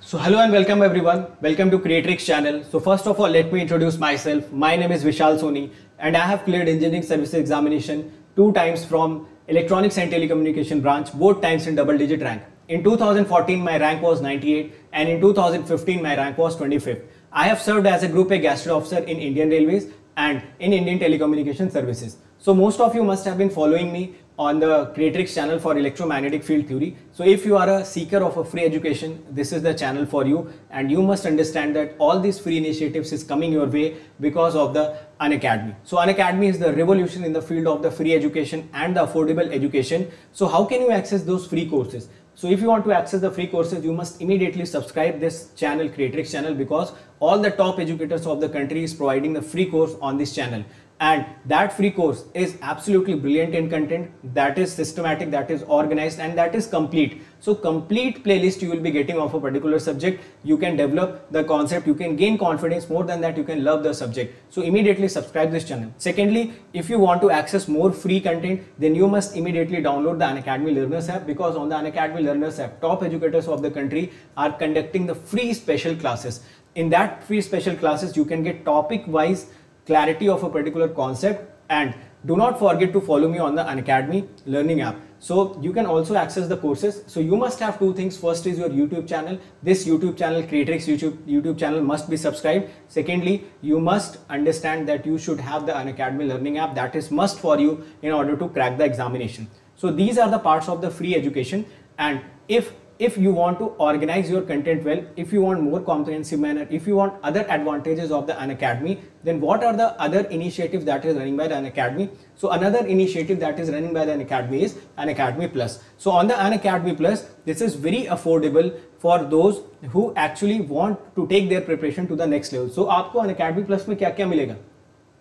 So hello and welcome everyone. Welcome to Kreatryx channel. So first of all, let me introduce myself. My name is Vishal Soni and I have cleared engineering services examination two times from electronics and telecommunication branch, both times in double digit rank. In 2014, my rank was 98 and in 2015, my rank was 25th. I have served as a Group A Gazetted Officer in Indian Railways and in Indian Telecommunication Services. So most of you must have been following me on the Kreatryx channel for electromagnetic field theory. So if you are a seeker of a free education, this is the channel for you and you must understand that all these free initiatives is coming your way because of the Unacademy. So Unacademy is the revolution in the field of the free education and the affordable education. So how can you access those free courses? So if you want to access the free courses, you must immediately subscribe this channel, Kreatryx channel, because all the top educators of the country is providing the free course on this channel and that free course is absolutely brilliant in content. That is systematic that is organized and that is complete. So complete playlist you will be getting of a particular subject. You can develop the concept. You can gain confidence. More than that you can love the subject. So immediately subscribe this channel. Secondly if you want to access more free content then you must immediately download the unacademy learners app because on the unacademy learners app top educators of the country are conducting the free special classes. In that free special classes you can get topic wise clarity of a particular concept and do not forget to follow me on the Unacademy learning app. So you can also access the courses. So you must have two things. First is your YouTube channel. This YouTube channel, Kreatryx YouTube, YouTube channel must be subscribed. Secondly, you must understand that you should have the Unacademy learning app that is must for you in order to crack the examination. So these are the parts of the free education and if if you want to organize your content well, if you want more comprehensive manner, if you want other advantages of the Unacademy, then what are the other initiatives that is running by the Unacademy? So another initiative that is running by the Unacademy is Unacademy Plus. So on the Unacademy Plus, this is very affordable for those who actually want to take their preparation to the next level. So आपको Unacademy Plus में क्या क्या मिलेगा?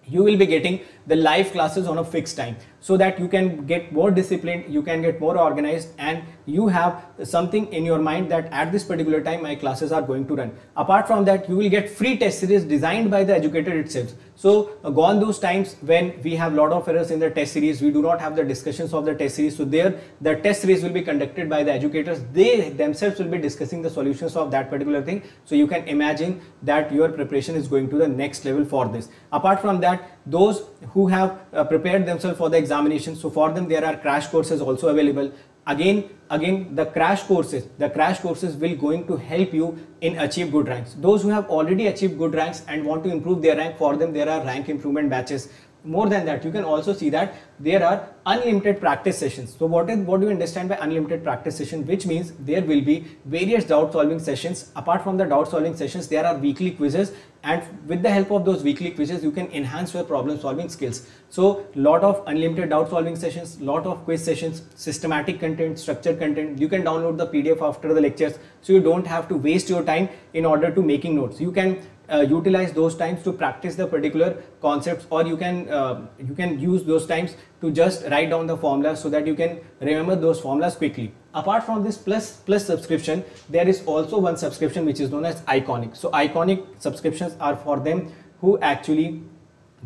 You will be getting the live classes on a fixed time so that you can get more disciplined, you can get more organized and you have something in your mind that at this particular time my classes are going to run. Apart from that, you will get free test series designed by the educator itself. So uh, gone those times when we have lot of errors in the test series, we do not have the discussions of the test series. So there the test series will be conducted by the educators. They themselves will be discussing the solutions of that particular thing. So you can imagine that your preparation is going to the next level for this. Apart from that, those who have uh, prepared themselves for the examination so for them there are crash courses also available. Again again the crash courses the crash courses will going to help you in achieve good ranks. Those who have already achieved good ranks and want to improve their rank for them there are rank improvement batches more than that you can also see that there are unlimited practice sessions. So what is what do you understand by unlimited practice session? Which means there will be various doubt solving sessions. Apart from the doubt solving sessions there are weekly quizzes. And with the help of those weekly quizzes you can enhance your problem solving skills. So lot of unlimited doubt solving sessions lot of quiz sessions systematic content structured content. You can download the pdf after the lectures. So you don't have to waste your time in order to making notes. You can uh, utilize those times to practice the particular concepts or you can uh, you can use those times to just write down the formulas so that you can remember those formulas quickly. Apart from this plus plus subscription there is also one subscription which is known as iconic. So iconic subscriptions are for them who actually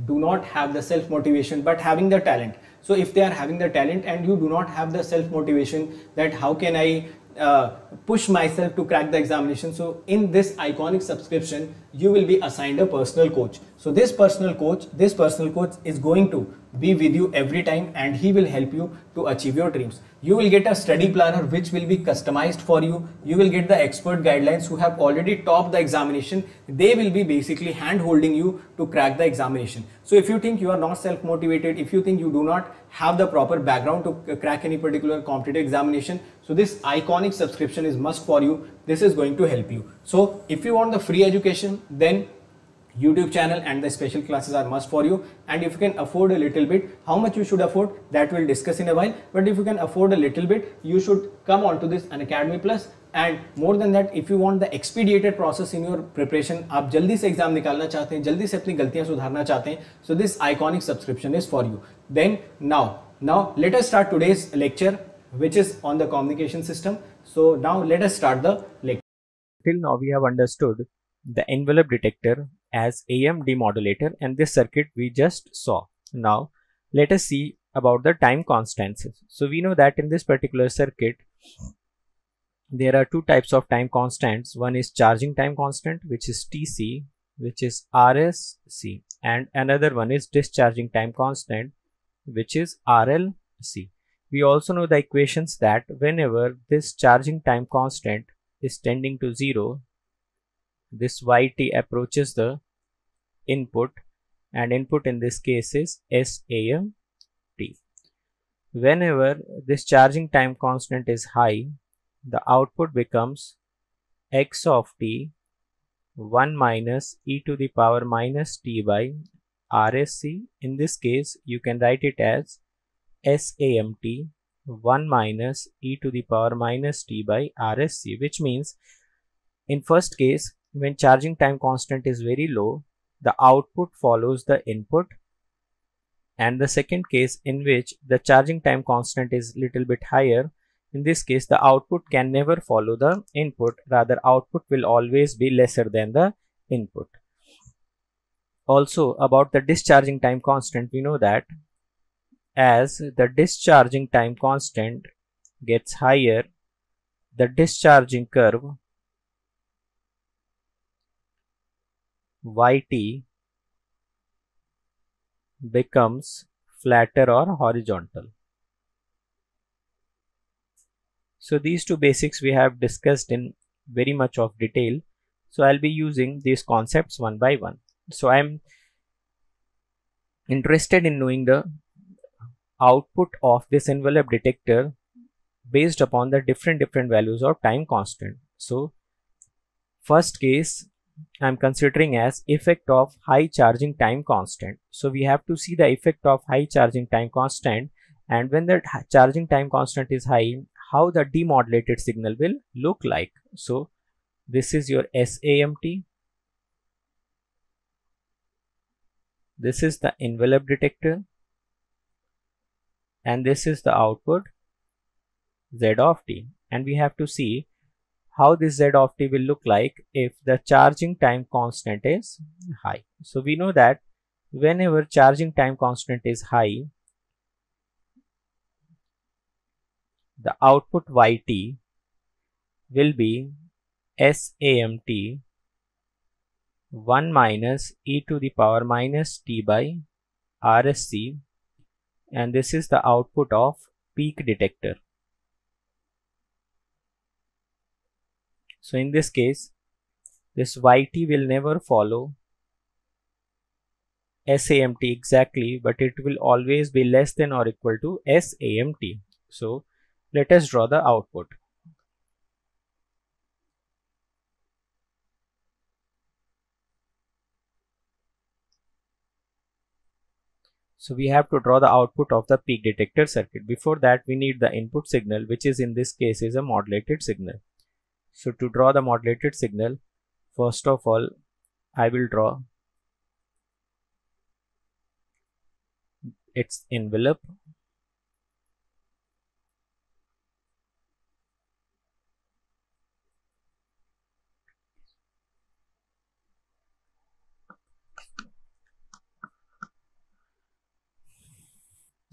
do not have the self motivation but having the talent. So if they are having the talent and you do not have the self motivation that how can i uh, push myself to crack the examination. So in this iconic subscription, you will be assigned a personal coach. So this personal coach, this personal coach is going to be with you every time and he will help you to achieve your dreams. You will get a study planner which will be customized for you. You will get the expert guidelines who have already topped the examination. They will be basically hand holding you to crack the examination. So if you think you are not self motivated, if you think you do not have the proper background to crack any particular competitive examination, so this iconic subscription is must for you. This is going to help you. So if you want the free education, then YouTube channel and the special classes are must for you. And if you can afford a little bit how much you should afford that we'll discuss in a while. But if you can afford a little bit you should come onto this Unacademy Plus. More than that if you want the expedited process in your preparation preparation आप जल्दी से exam निकालना चाहते हैं जल्दी से अपनी गलतियां सुधारना चाहते हैं so this iconic subscription is for you now now now let us start today's which is on the communication system. So now let us start the lecture till now we have understood the envelope detector as AM demodulator and this circuit we just saw. Now let us see about the time constants. So we know that in this particular circuit there are two types of time constants one is charging time constant which is tc which is rsc and another one is discharging time constant which is rlc we also know the equations that whenever this charging time constant is tending to 0 this yt approaches the input and input in this case is SAMT. Whenever this charging time constant is high, the output becomes x of t 1 minus e to the power minus t by RSC. In this case, you can write it as SAMT 1 minus e to the power minus t by RSC, which means in first case, when charging time constant is very low, the output follows the input. And the second case in which the charging time constant is little bit higher in this case the output can never follow the input. Rather output will always be lesser than the input. Also about the discharging time constant we know that as the discharging time constant gets higher the discharging curve yt becomes flatter or horizontal. So these two basics we have discussed in very much of detail. So I'll be using these concepts one by one. So I'm interested in knowing the output of this envelope detector based upon the different different values of time constant. So first case I'm considering as effect of high charging time constant. So we have to see the effect of high charging time constant and when the charging time constant is high, how the demodulated signal will look like. So this is your SAMT. This is the envelope detector and this is the output Z of t and we have to see how this z of t will look like if the charging time constant is high. So we know that whenever charging time constant is high, the output yt will be SAMT 1 minus e to the power minus t by RSC and this is the output of peak detector. So in this case, this yt will never follow SAMT exactly, but it will always be less than or equal to SAMT. So let us draw the output. So we have to draw the output of the peak detector circuit. Before that, we need the input signal, which is in this case is a modulated signal. So to draw the modulated signal, first of all, I will draw its envelope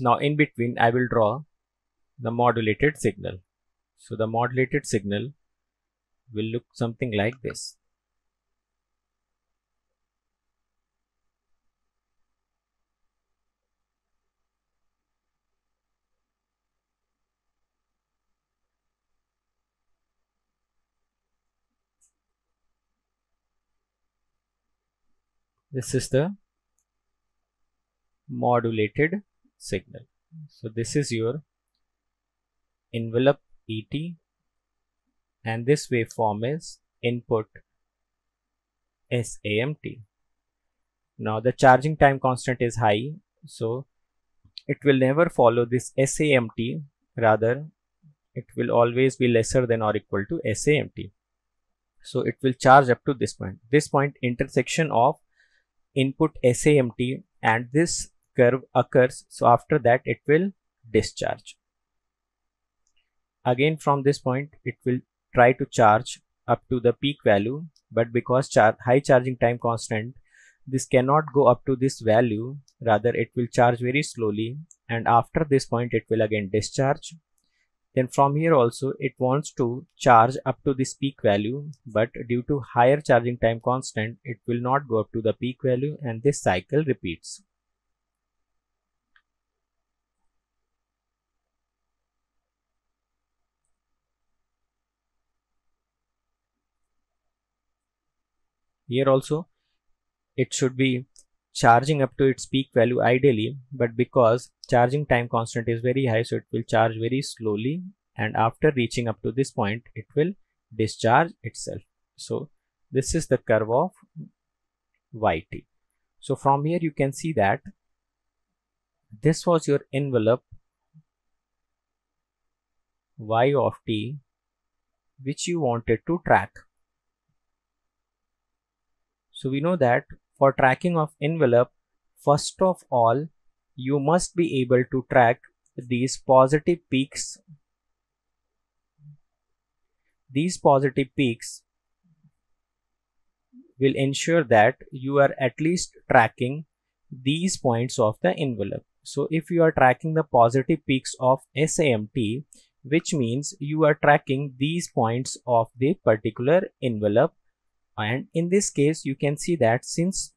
Now in between I will draw the modulated signal. So the modulated signal will look something like this. This is the modulated signal. So this is your envelope ET and this waveform is input SAMT. Now the charging time constant is high, so it will never follow this SAMT, rather it will always be lesser than or equal to SAMT. So it will charge up to this point. This point intersection of input SAMT and this curve occurs, so after that it will discharge. Again from this point it will try to charge up to the peak value but because char high charging time constant this cannot go up to this value. Rather it will charge very slowly and after this point it will again discharge. Then from here also it wants to charge up to this peak value but due to higher charging time constant it will not go up to the peak value and this cycle repeats here also it should be charging up to its peak value ideally but because charging time constant is very high so it will charge very slowly and after reaching up to this point it will discharge itself. So this is the curve of yt so from here you can see that this was your envelope y of t which you wanted to track so we know that for tracking of envelope, first of all, you must be able to track these positive peaks. These positive peaks will ensure that you are at least tracking these points of the envelope. So if you are tracking the positive peaks of SAMT, which means you are tracking these points of the particular envelope and in this case you can see that since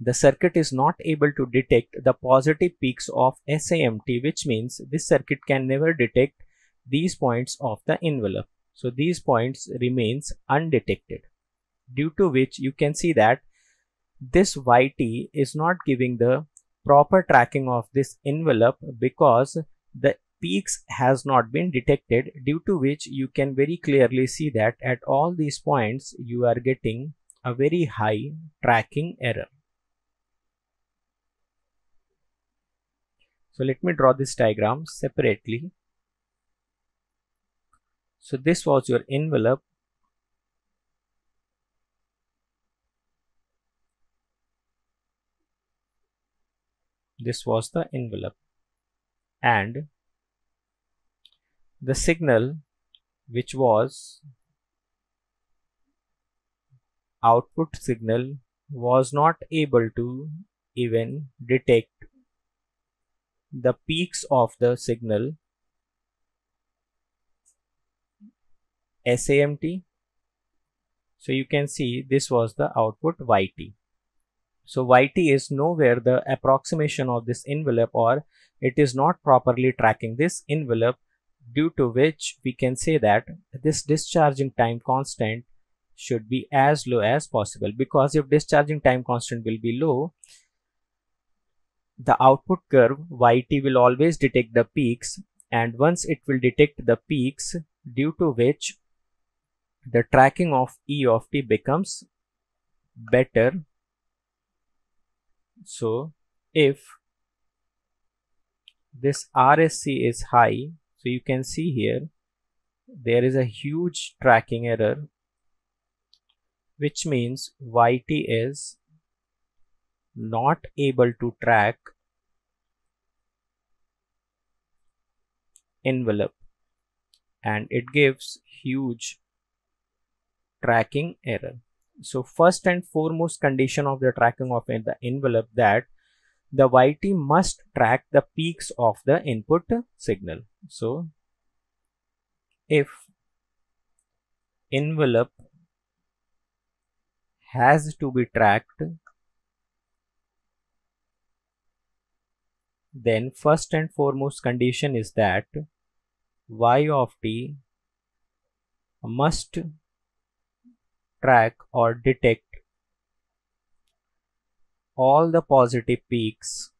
the circuit is not able to detect the positive peaks of SAMT which means this circuit can never detect these points of the envelope. So these points remains undetected due to which you can see that this YT is not giving the proper tracking of this envelope because the peaks has not been detected due to which you can very clearly see that at all these points you are getting a very high tracking error. So let me draw this diagram separately. So this was your envelope. This was the envelope and the signal which was output signal was not able to even detect the peaks of the signal SAMT. So you can see this was the output YT. So YT is nowhere the approximation of this envelope or it is not properly tracking this envelope due to which we can say that this discharging time constant should be as low as possible. Because if discharging time constant will be low the output curve yt will always detect the peaks. And once it will detect the peaks due to which the tracking of e of t becomes better. So if this rsc is high so you can see here there is a huge tracking error which means yt is not able to track envelope and it gives huge tracking error so first and foremost condition of the tracking of the envelope that the YT must track the peaks of the input signal. So, if envelope has to be tracked, then first and foremost condition is that y of t must track or detect all the positive peaks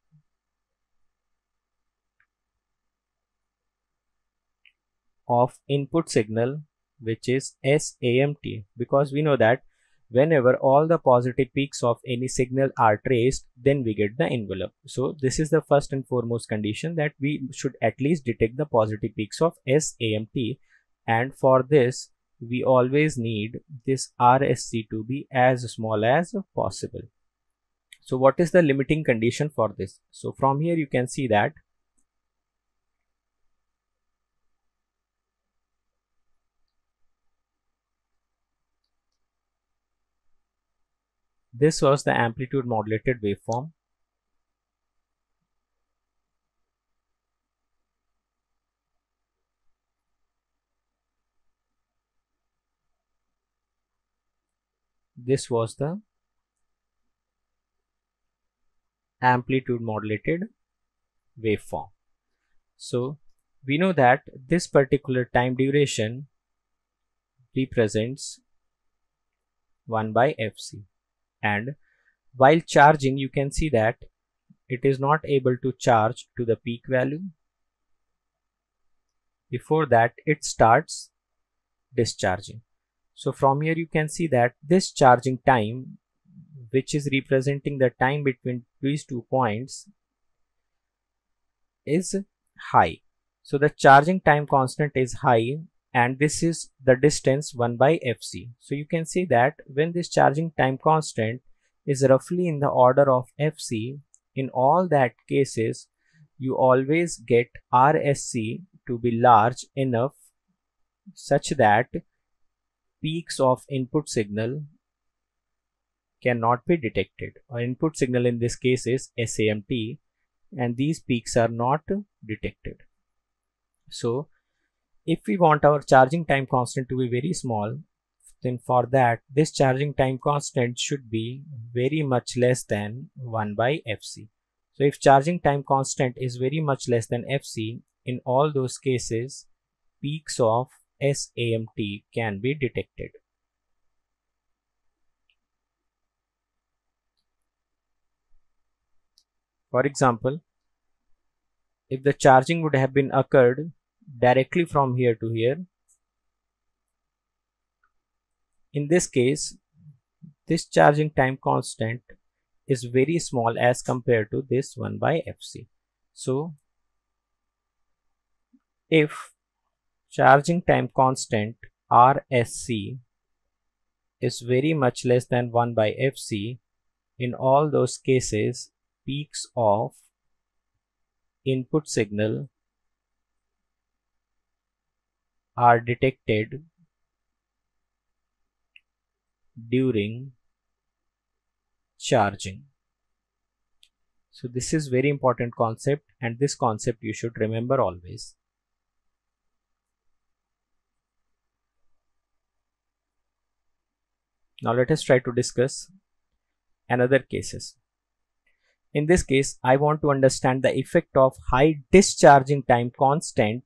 of input signal which is SAMT because we know that whenever all the positive peaks of any signal are traced then we get the envelope. So this is the first and foremost condition that we should at least detect the positive peaks of SAMT and for this we always need this RSC to be as small as possible. So what is the limiting condition for this? So from here you can see that This was the amplitude modulated waveform. This was the amplitude modulated waveform. So we know that this particular time duration represents 1 by fc and while charging you can see that it is not able to charge to the peak value. Before that it starts discharging. So from here you can see that this charging time which is representing the time between these two points is high. So the charging time constant is high and this is the distance 1 by fc. So you can see that when this charging time constant is roughly in the order of fc, in all that cases you always get RSC to be large enough such that peaks of input signal cannot be detected. Our input signal in this case is SAMT and these peaks are not detected. So if we want our charging time constant to be very small, then for that this charging time constant should be very much less than 1 by fc. So if charging time constant is very much less than fc, in all those cases peaks of SAMT can be detected. For example, if the charging would have been occurred directly from here to here. In this case, this charging time constant is very small as compared to this 1 by fc. So, if charging time constant RSC is very much less than 1 by fc, in all those cases, peaks of input signal are detected during charging. So this is very important concept and this concept you should remember always. Now let us try to discuss another cases. In this case, I want to understand the effect of high discharging time constant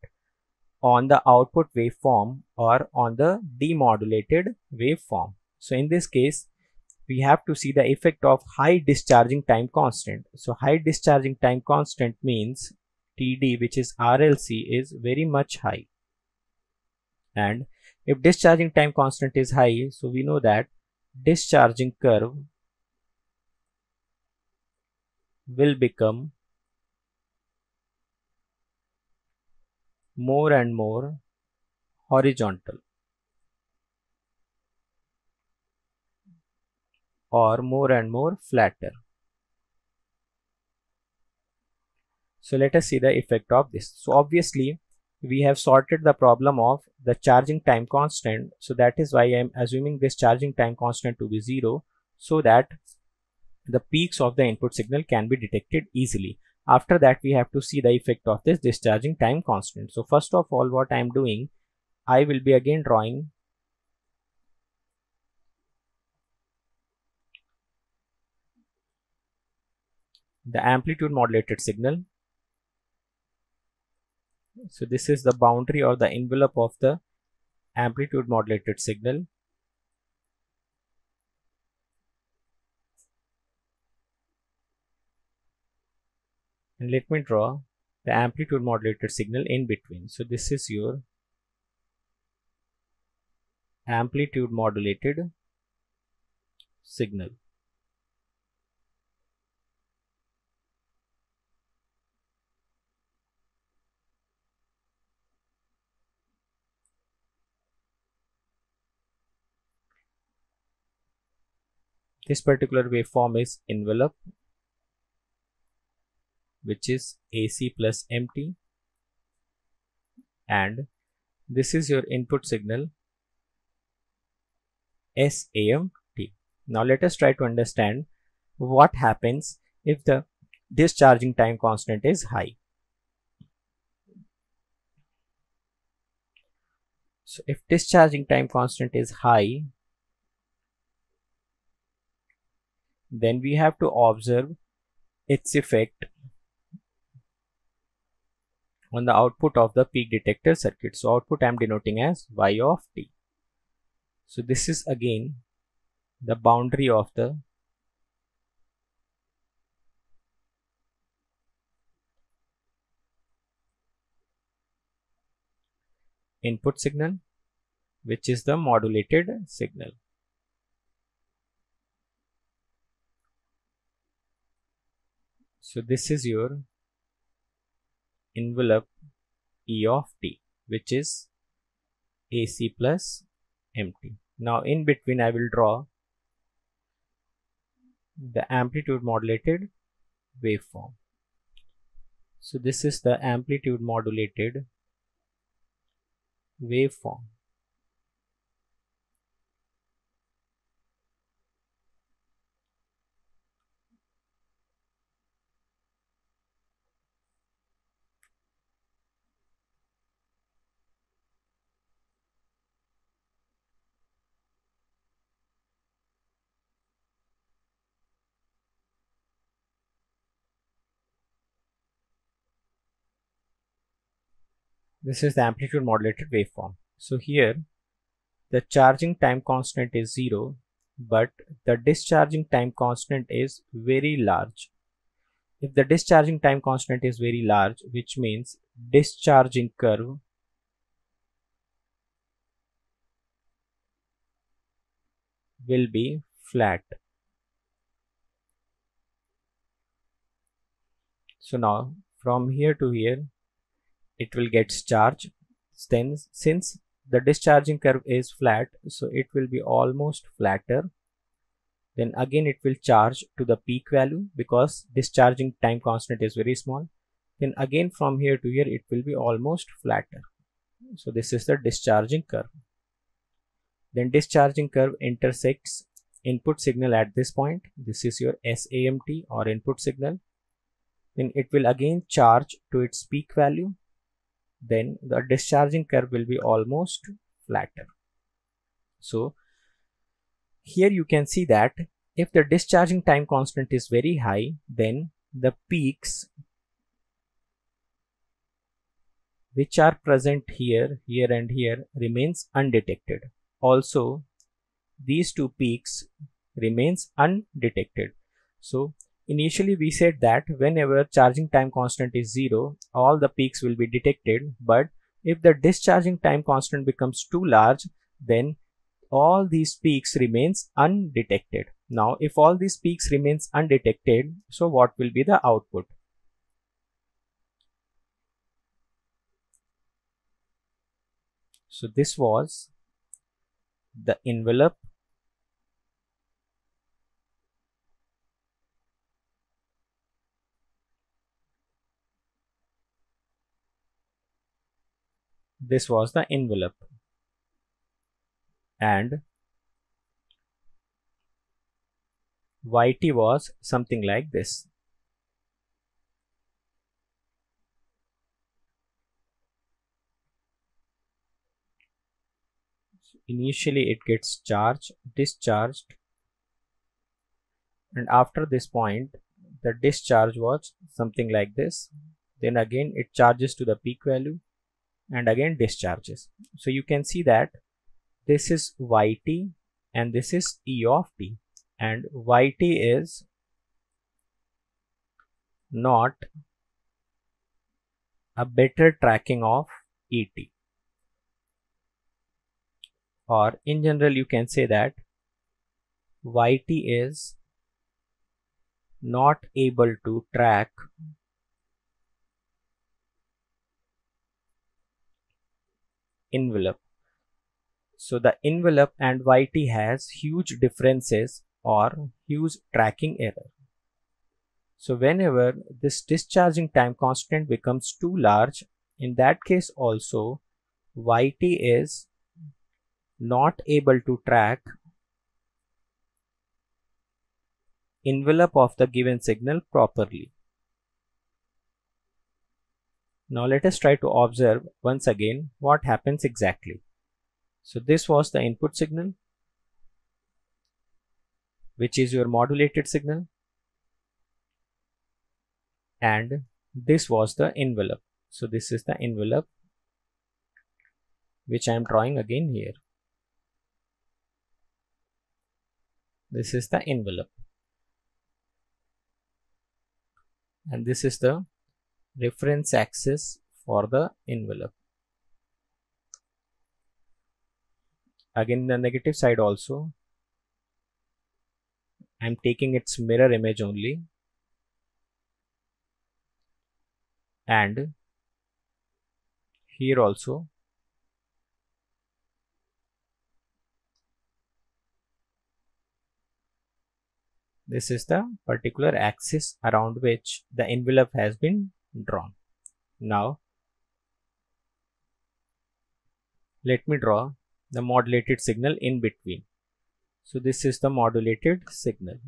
on the output waveform or on the demodulated waveform. So in this case, we have to see the effect of high discharging time constant. So high discharging time constant means TD which is RLC is very much high. And if discharging time constant is high, so we know that discharging curve will become more and more horizontal or more and more flatter. So let us see the effect of this. So obviously we have sorted the problem of the charging time constant. So that is why I am assuming this charging time constant to be 0 so that the peaks of the input signal can be detected easily. After that, we have to see the effect of this discharging time constant. So first of all, what I am doing, I will be again drawing the amplitude modulated signal. So this is the boundary or the envelope of the amplitude modulated signal. And let me draw the amplitude modulated signal in between. So this is your amplitude modulated signal. This particular waveform is envelope which is AC plus MT and this is your input signal SAMT. Now let us try to understand what happens if the discharging time constant is high. So if discharging time constant is high, then we have to observe its effect on the output of the peak detector circuit. So output I am denoting as y of t. So this is again the boundary of the input signal which is the modulated signal. So this is your envelope E of t which is AC plus MT. Now in between I will draw the amplitude modulated waveform. So this is the amplitude modulated waveform. This is the amplitude modulated waveform. So here the charging time constant is 0 but the discharging time constant is very large. If the discharging time constant is very large which means discharging curve will be flat. So now from here to here it will get charged. Then since the discharging curve is flat so it will be almost flatter. Then again it will charge to the peak value because discharging time constant is very small. Then again from here to here it will be almost flatter. So this is the discharging curve. Then discharging curve intersects input signal at this point. This is your SAMT or input signal. Then it will again charge to its peak value then the discharging curve will be almost flatter. So here you can see that if the discharging time constant is very high, then the peaks which are present here, here and here remains undetected. Also, these two peaks remains undetected. So Initially we said that whenever charging time constant is 0, all the peaks will be detected but if the discharging time constant becomes too large then all these peaks remains undetected. Now if all these peaks remains undetected so what will be the output? So this was the envelope this was the envelope. And yt was something like this. Initially it gets charged discharged. And after this point the discharge was something like this. Then again it charges to the peak value and again discharges. So you can see that this is yt and this is e of t and yt is not a better tracking of et or in general you can say that yt is not able to track envelope. So the envelope and YT has huge differences or huge tracking error. So whenever this discharging time constant becomes too large, in that case also YT is not able to track envelope of the given signal properly. Now let us try to observe once again what happens exactly. So this was the input signal. which is your modulated signal and this was the envelope so this is the envelope which I am drawing again here this is the envelope and this is the reference axis for the envelope. Again the negative side also. I'm taking its mirror image only. And here also this is the particular axis around which the envelope has been drawn now let me draw the modulated signal in between. So this is the modulated signal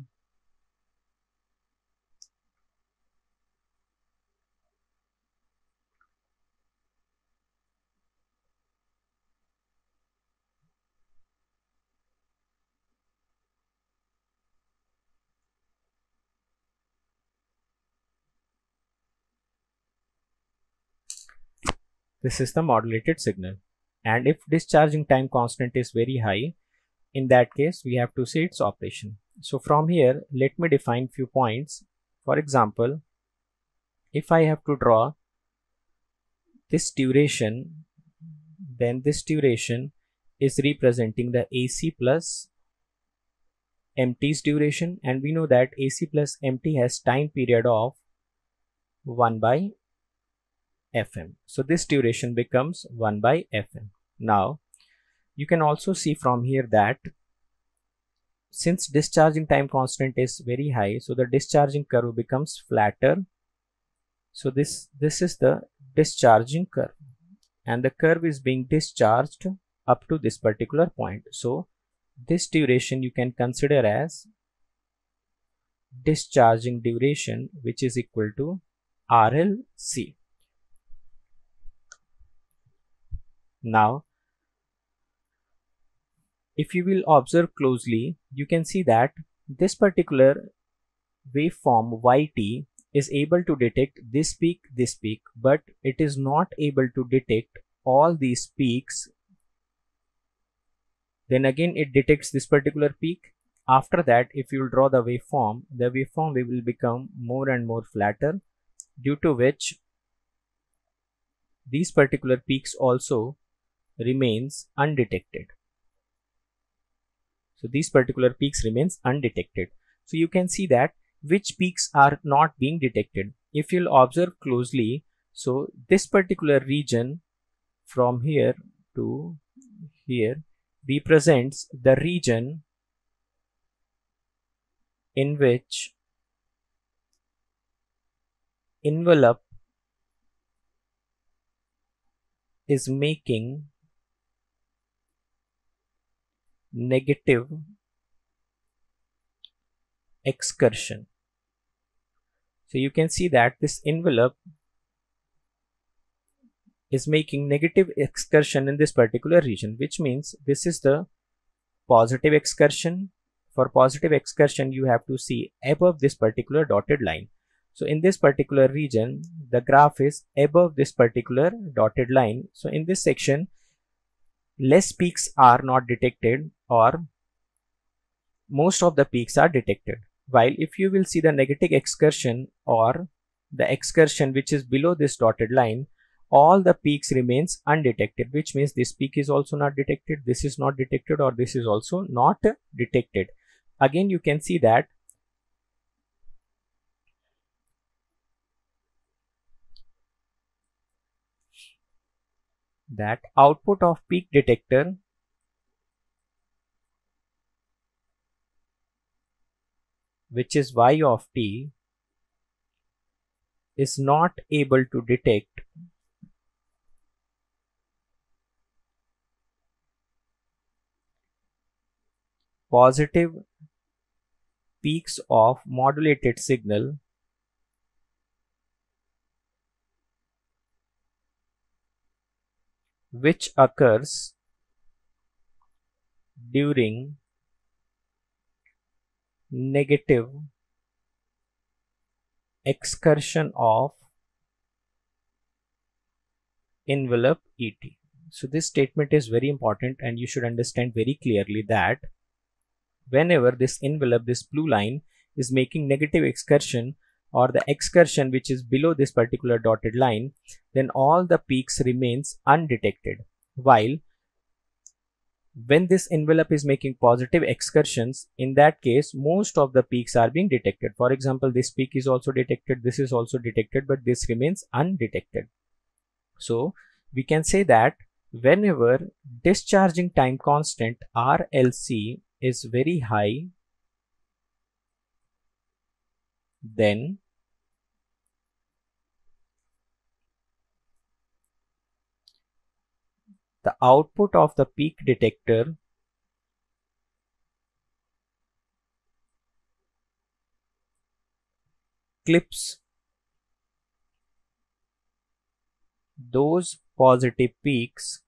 This is the modulated signal. And if discharging time constant is very high, in that case, we have to see its operation. So from here, let me define few points. For example, if I have to draw this duration, then this duration is representing the AC plus MT's duration and we know that AC plus MT has time period of 1 by fm. So this duration becomes 1 by fm. Now you can also see from here that since discharging time constant is very high so the discharging curve becomes flatter so this this is the discharging curve and the curve is being discharged up to this particular point so this duration you can consider as discharging duration which is equal to RLC Now, if you will observe closely, you can see that this particular waveform yt is able to detect this peak, this peak, but it is not able to detect all these peaks. Then again it detects this particular peak. After that, if you will draw the waveform, the waveform will become more and more flatter due to which these particular peaks also remains undetected. So these particular peaks remains undetected. So you can see that which peaks are not being detected. If you'll observe closely, so this particular region from here to here represents the region in which envelope is making negative excursion. So you can see that this envelope is making negative excursion in this particular region, which means this is the positive excursion. For positive excursion, you have to see above this particular dotted line. So in this particular region, the graph is above this particular dotted line. So in this section, less peaks are not detected or most of the peaks are detected. While if you will see the negative excursion or the excursion which is below this dotted line, all the peaks remains undetected, which means this peak is also not detected, this is not detected or this is also not detected. Again, you can see that that output of peak detector which is y of t is not able to detect positive peaks of modulated signal which occurs during negative excursion of envelope ET. So this statement is very important and you should understand very clearly that whenever this envelope, this blue line is making negative excursion or the excursion which is below this particular dotted line, then all the peaks remains undetected. While when this envelope is making positive excursions, in that case, most of the peaks are being detected. For example, this peak is also detected, this is also detected, but this remains undetected. So we can say that whenever discharging time constant RLC is very high, then the output of the peak detector clips those positive peaks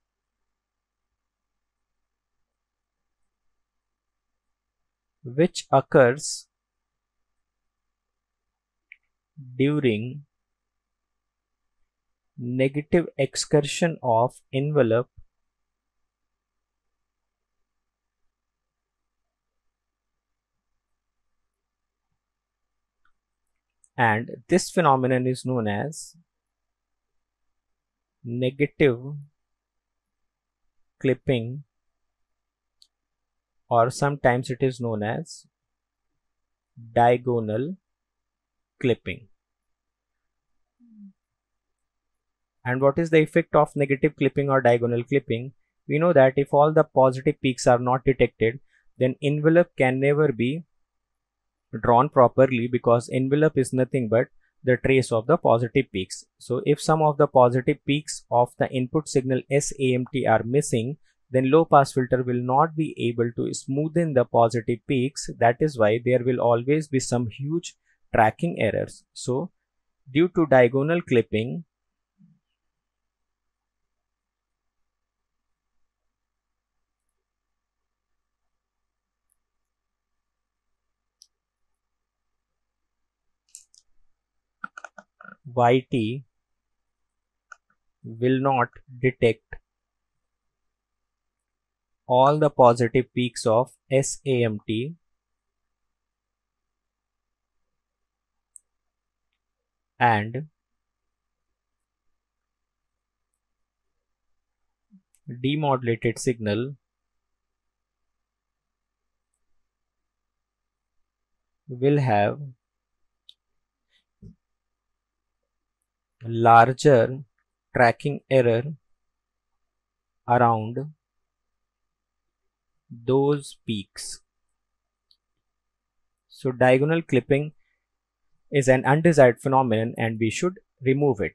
which occurs during negative excursion of envelope and this phenomenon is known as negative clipping or sometimes it is known as diagonal clipping. And what is the effect of negative clipping or diagonal clipping? We know that if all the positive peaks are not detected, then envelope can never be drawn properly because envelope is nothing but the trace of the positive peaks. So if some of the positive peaks of the input signal SAMT are missing, then low pass filter will not be able to smoothen the positive peaks. That is why there will always be some huge tracking errors. So due to diagonal clipping, YT will not detect all the positive peaks of SAMT and demodulated signal will have larger tracking error around those peaks. So diagonal clipping is an undesired phenomenon and we should remove it.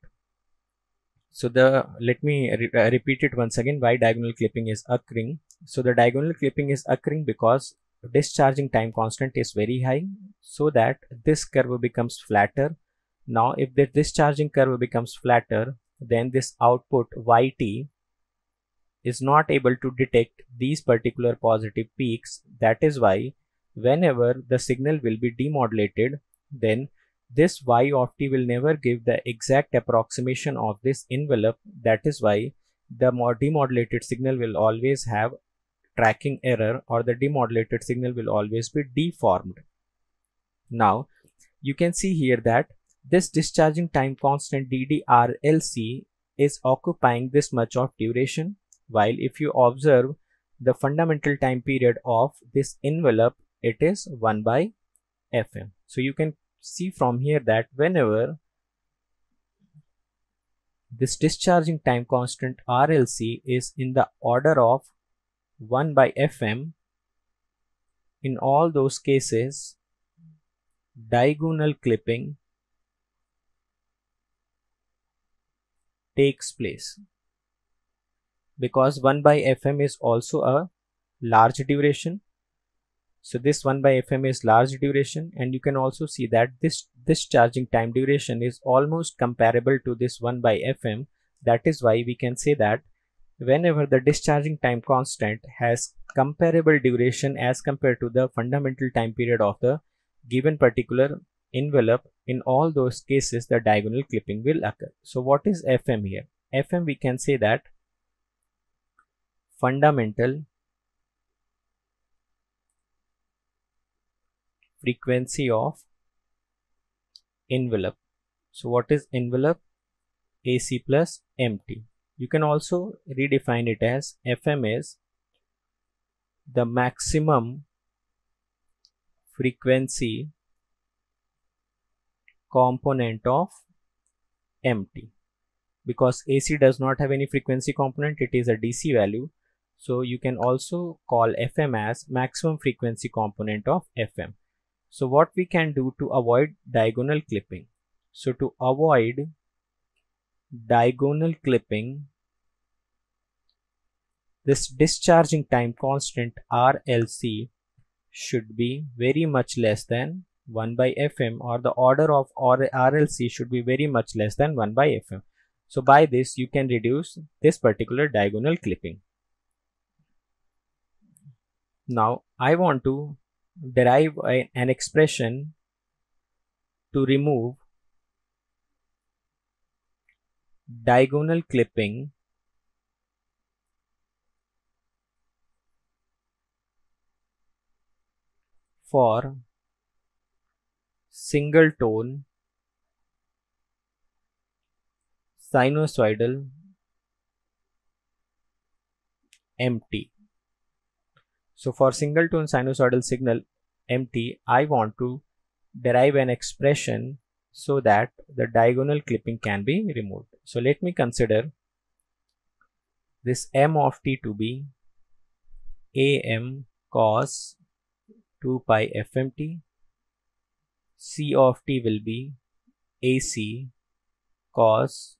So the let me re uh, repeat it once again why diagonal clipping is occurring. So the diagonal clipping is occurring because discharging time constant is very high so that this curve becomes flatter now if the discharging curve becomes flatter, then this output yt is not able to detect these particular positive peaks. That is why whenever the signal will be demodulated, then this y of t will never give the exact approximation of this envelope. That is why the more demodulated signal will always have tracking error or the demodulated signal will always be deformed. Now you can see here that this discharging time constant DDRLC is occupying this much of duration while if you observe the fundamental time period of this envelope it is 1 by fm. So you can see from here that whenever this discharging time constant RLC is in the order of 1 by fm in all those cases diagonal clipping takes place. Because 1 by fm is also a large duration. So this 1 by fm is large duration and you can also see that this this charging time duration is almost comparable to this 1 by fm that is why we can say that whenever the discharging time constant has comparable duration as compared to the fundamental time period of the given particular envelope in all those cases the diagonal clipping will occur. So what is fm here? Fm we can say that fundamental frequency of envelope. So what is envelope? Ac plus mt you can also redefine it as fm is the maximum frequency component of MT because AC does not have any frequency component it is a DC value. So you can also call FM as maximum frequency component of FM so what we can do to avoid diagonal clipping? So to avoid diagonal clipping this discharging time constant RLC should be very much less than 1 by fm or the order of RLC should be very much less than 1 by fm. So by this you can reduce this particular diagonal clipping. Now I want to derive a, an expression to remove diagonal clipping for single tone sinusoidal MT. So for single tone sinusoidal signal MT, I want to derive an expression so that the diagonal clipping can be removed. So let me consider this m of t to be am cos 2 pi fmt C of t will be AC cos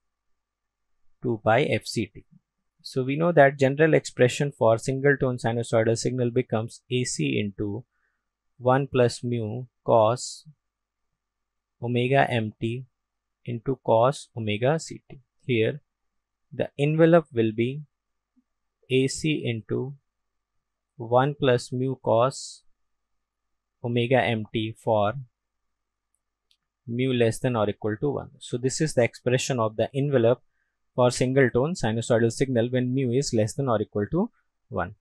2 pi FCT. So we know that general expression for single tone sinusoidal signal becomes AC into 1 plus mu cos omega mt into cos omega ct. Here the envelope will be AC into 1 plus mu cos omega mt for mu less than or equal to 1. So this is the expression of the envelope for single tone sinusoidal signal when mu is less than or equal to 1.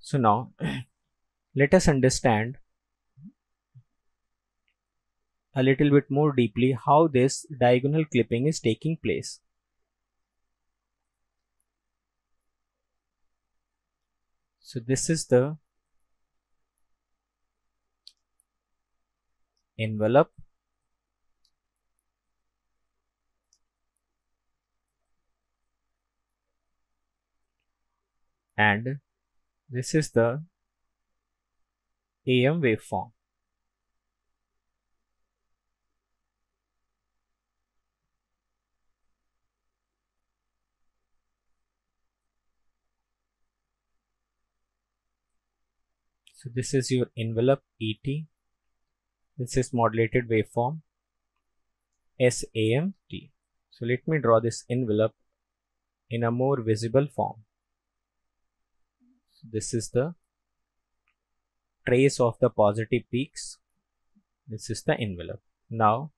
So now let us understand a little bit more deeply how this diagonal clipping is taking place. So this is the envelope and this is the AM waveform. So this is your envelope ET. This is modulated waveform SAMT. So let me draw this envelope in a more visible form this is the trace of the positive peaks. This is the envelope. Now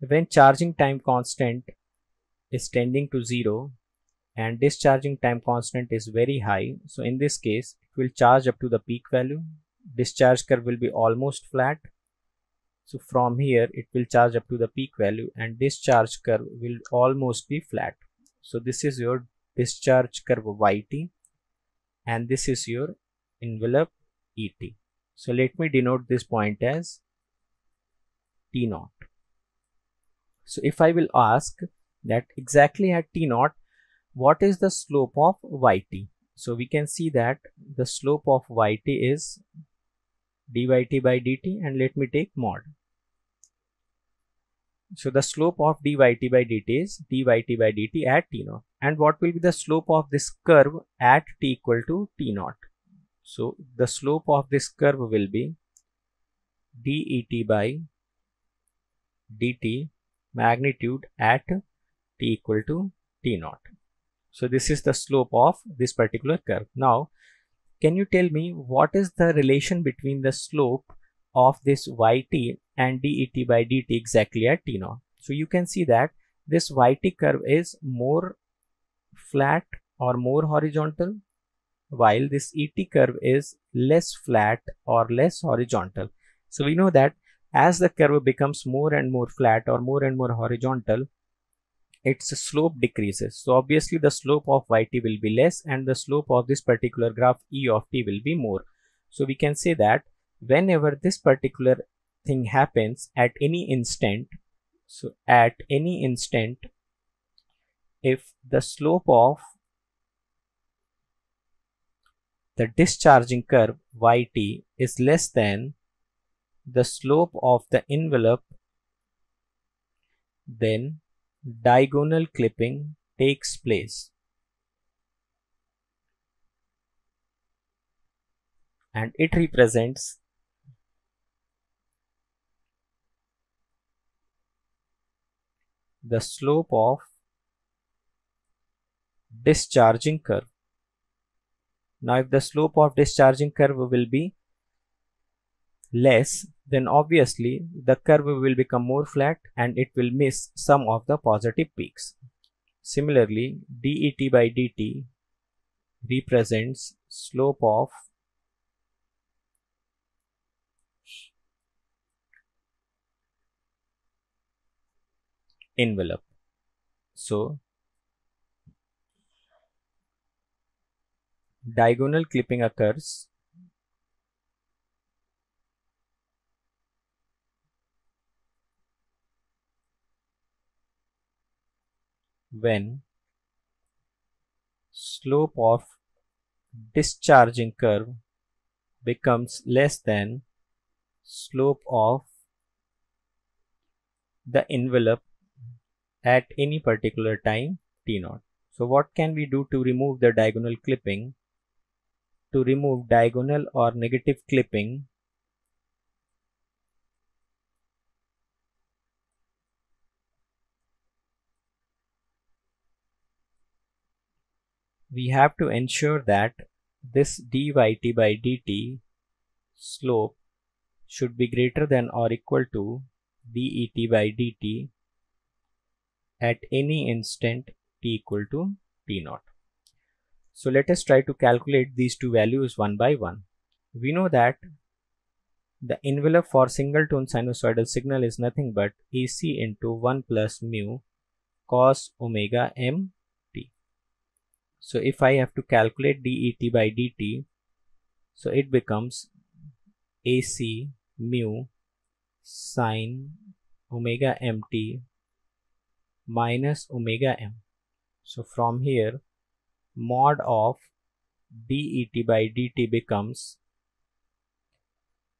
when charging time constant is tending to zero and discharging time constant is very high so in this case it will charge up to the peak value. Discharge curve will be almost flat. So from here it will charge up to the peak value and discharge curve will almost be flat. So this is your discharge curve yt and this is your envelope ET. So let me denote this point as T naught. So if I will ask that exactly at T naught, what is the slope of YT? So we can see that the slope of YT is dyt by dt and let me take mod. So the slope of dyt by dt is dyt by dt at t naught. And what will be the slope of this curve at t equal to t naught? So the slope of this curve will be det by dt magnitude at t equal to t naught. So this is the slope of this particular curve. Now, can you tell me what is the relation between the slope of this yt and det by dt exactly at t naught? So you can see that this yt curve is more flat or more horizontal while this et curve is less flat or less horizontal. So we know that as the curve becomes more and more flat or more and more horizontal, its slope decreases. So obviously the slope of yt will be less and the slope of this particular graph e of t will be more. So we can say that whenever this particular thing happens at any instant, so at any instant, if the slope of the discharging curve yt is less than the slope of the envelope then diagonal clipping takes place. And it represents the slope of discharging curve now if the slope of discharging curve will be less then obviously the curve will become more flat and it will miss some of the positive peaks. Similarly, det by dt represents slope of envelope. So, diagonal clipping occurs when slope of discharging curve becomes less than slope of the envelope at any particular time t naught. So what can we do to remove the diagonal clipping? To remove diagonal or negative clipping, we have to ensure that this dyt by dt slope should be greater than or equal to det by dt at any instant t equal to t naught. So let us try to calculate these two values one by one. We know that the envelope for single tone sinusoidal signal is nothing but AC into 1 plus mu cos omega m t. so if I have to calculate det by dt, so it becomes AC mu sine omega mt minus omega m. So from here mod of det by dt becomes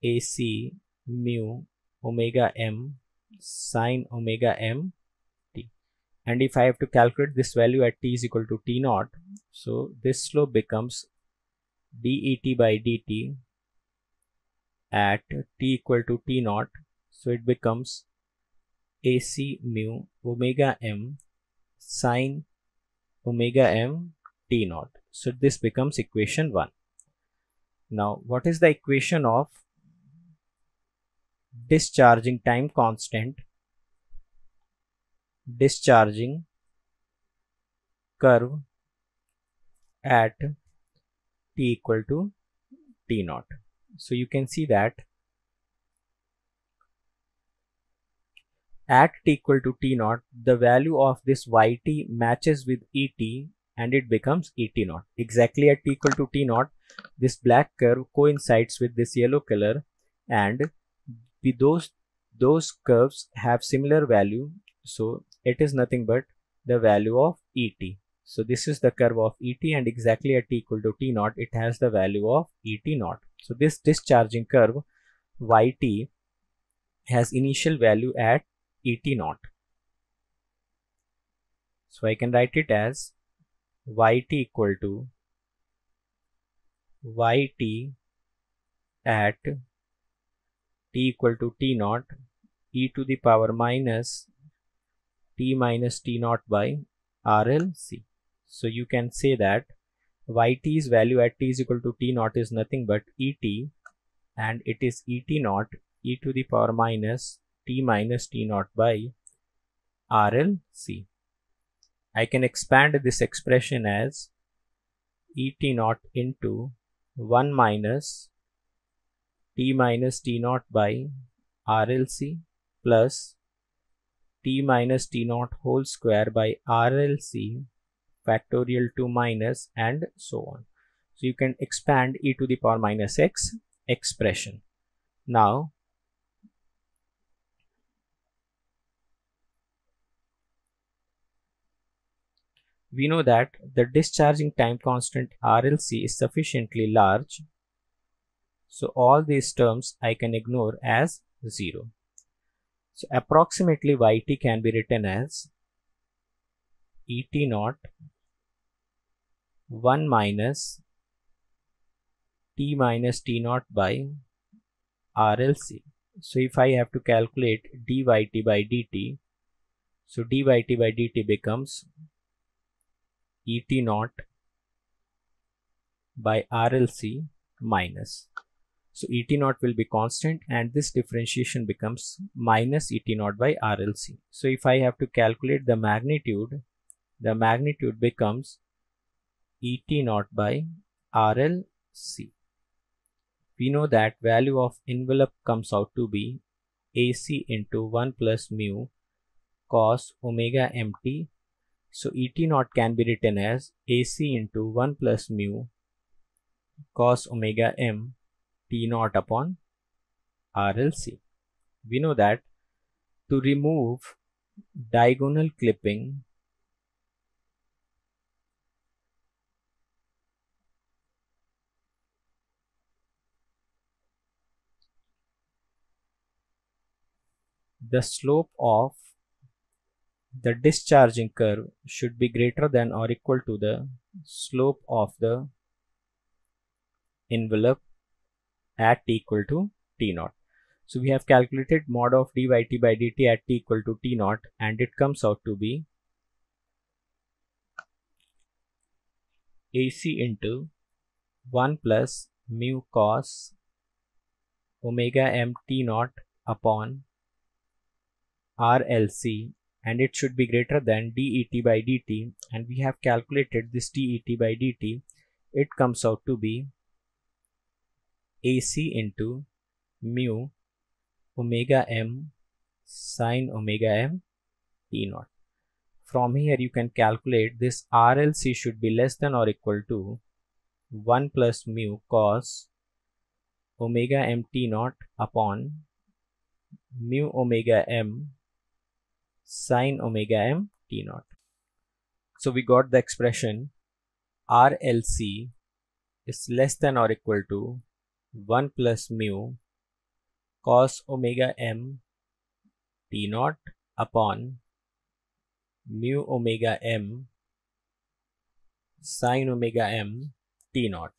AC mu omega m sine omega m t. and if I have to calculate this value at t is equal to t naught so this slope becomes det by dt at t equal to t naught so it becomes ac mu omega m sine omega m t naught so this becomes equation 1 now what is the equation of discharging time constant discharging curve at t equal to t naught. So you can see that at t equal to t naught, the value of this yt matches with et and it becomes et naught. Exactly at t equal to t naught, this black curve coincides with this yellow color and those those curves have similar value so it is nothing but the value of et. So this is the curve of et and exactly at t equal to t naught it has the value of et naught. So this discharging curve yt has initial value at et naught. So I can write it as yt equal to yt at t equal to t naught e to the power minus t minus t naught by RLC. So you can say that yt's value at t is equal to t naught is nothing but et and it is et naught e to the power minus t minus t naught by RLC. I can expand this expression as et naught into 1 minus t minus t naught by RLC plus t minus t naught whole square by RLC factorial 2 minus and so on. So you can expand e to the power minus x expression. Now we know that the discharging time constant RLC is sufficiently large. So all these terms I can ignore as 0. So approximately yt can be written as et naught 1 minus t minus t naught by RLC. So if I have to calculate dyt by dt, so dyt by dt becomes et naught by RLC minus. So et naught will be constant and this differentiation becomes minus et naught by RLC. So if I have to calculate the magnitude, the magnitude becomes et naught by RLC. We know that value of envelope comes out to be AC into 1 plus mu cos omega mt so Et naught can be written as AC into 1 plus mu cos omega m T naught upon RLC. We know that to remove diagonal clipping the slope of the discharging curve should be greater than or equal to the slope of the envelope at t equal to t naught. So we have calculated mod of dyt by dt at t equal to t naught and it comes out to be AC into 1 plus mu cos omega m t naught upon RLC and it should be greater than det by dt and we have calculated this det by dt it comes out to be ac into mu omega m sine omega m t naught from here you can calculate this RLC should be less than or equal to 1 plus mu cos omega m t naught upon mu omega m sine omega m t naught. So we got the expression RLC is less than or equal to 1 plus mu cos omega m t naught upon mu omega m sine omega m t naught.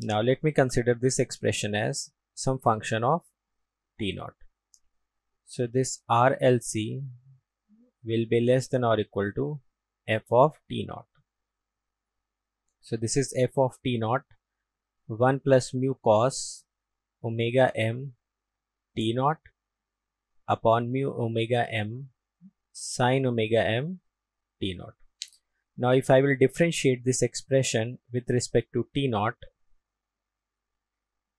Now let me consider this expression as some function of t naught. So this RLC will be less than or equal to f of t naught. So this is f of t naught 1 plus mu cos omega m t naught upon mu omega m sine omega m t naught. Now if I will differentiate this expression with respect to t naught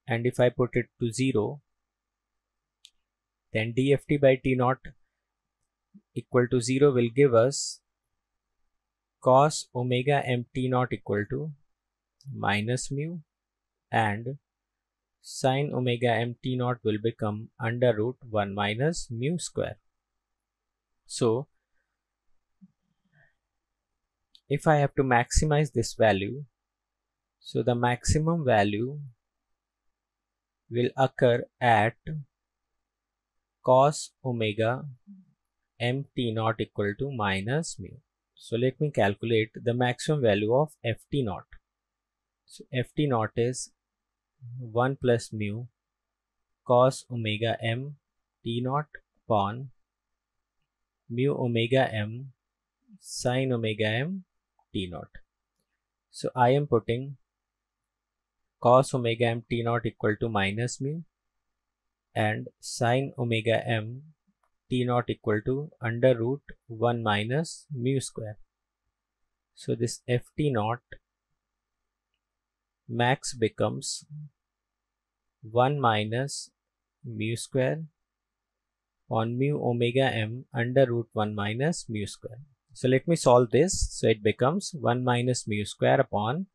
and if I put it to 0 then dft by t naught equal to 0 will give us cos omega m t naught equal to minus mu and sine omega m t naught will become under root 1 minus mu square. So, if I have to maximize this value, so the maximum value will occur at cos omega mt naught equal to minus mu. So let me calculate the maximum value of ft naught. So ft naught is 1 plus mu cos omega m t naught upon mu omega m sine omega m t naught. So I am putting cos omega m t naught equal to minus mu and sine omega m t naught equal to under root 1 minus mu square. So this ft naught max becomes 1 minus mu square on mu omega m under root 1 minus mu square. So let me solve this. So it becomes 1 minus mu square upon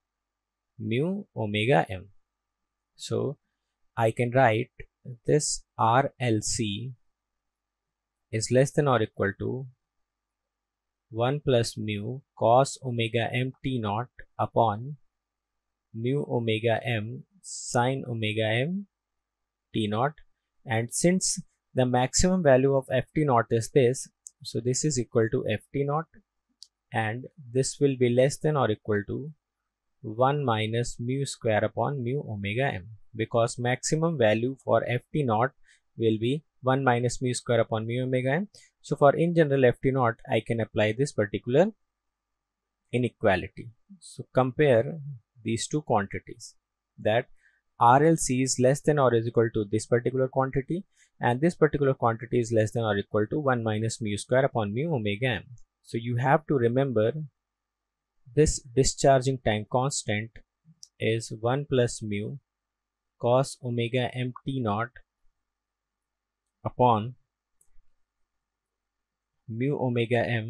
mu omega m. So I can write this RLC is less than or equal to 1 plus mu cos omega m t naught upon mu omega m sine omega m t naught. And since the maximum value of ft naught is this so this is equal to ft naught. And this will be less than or equal to 1 minus mu square upon mu omega m because maximum value for ft naught will be 1 minus mu square upon mu omega m. So for in general ft naught I can apply this particular inequality. So compare these two quantities that RLC is less than or is equal to this particular quantity and this particular quantity is less than or equal to 1 minus mu square upon mu omega m. So you have to remember this discharging time constant is 1 plus mu cos omega m t naught upon mu omega m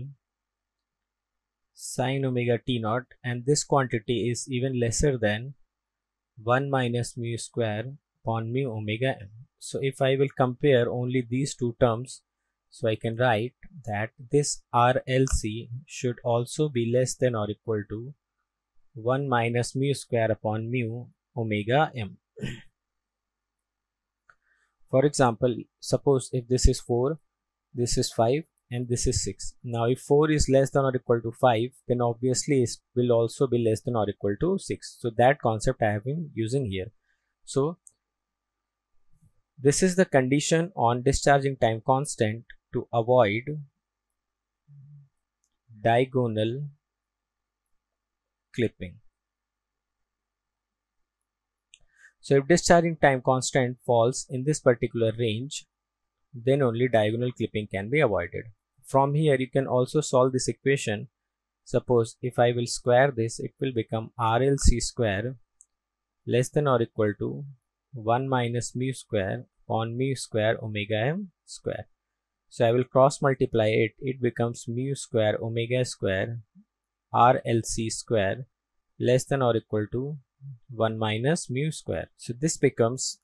sine omega t naught and this quantity is even lesser than 1 minus mu square upon mu omega m. So if I will compare only these two terms so I can write that this RLC should also be less than or equal to 1 minus mu square upon mu omega m. For example, suppose if this is 4, this is 5 and this is 6. Now if 4 is less than or equal to 5, then obviously it will also be less than or equal to 6. So that concept I have been using here. So this is the condition on discharging time constant to avoid diagonal clipping. So if discharging time constant falls in this particular range, then only diagonal clipping can be avoided. From here you can also solve this equation. Suppose if I will square this, it will become RLC square less than or equal to 1 minus mu square on mu square omega m square. So I will cross multiply it, it becomes mu square omega square RLC square less than or equal to 1 minus mu square. So this becomes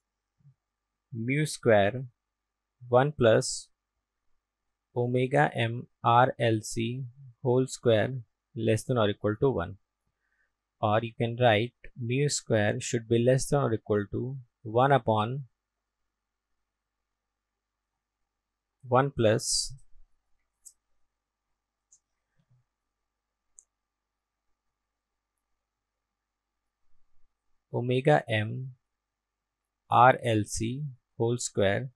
mu square 1 plus omega m r l c whole square less than or equal to 1 or you can write mu square should be less than or equal to 1 upon 1 plus omega m RLC whole square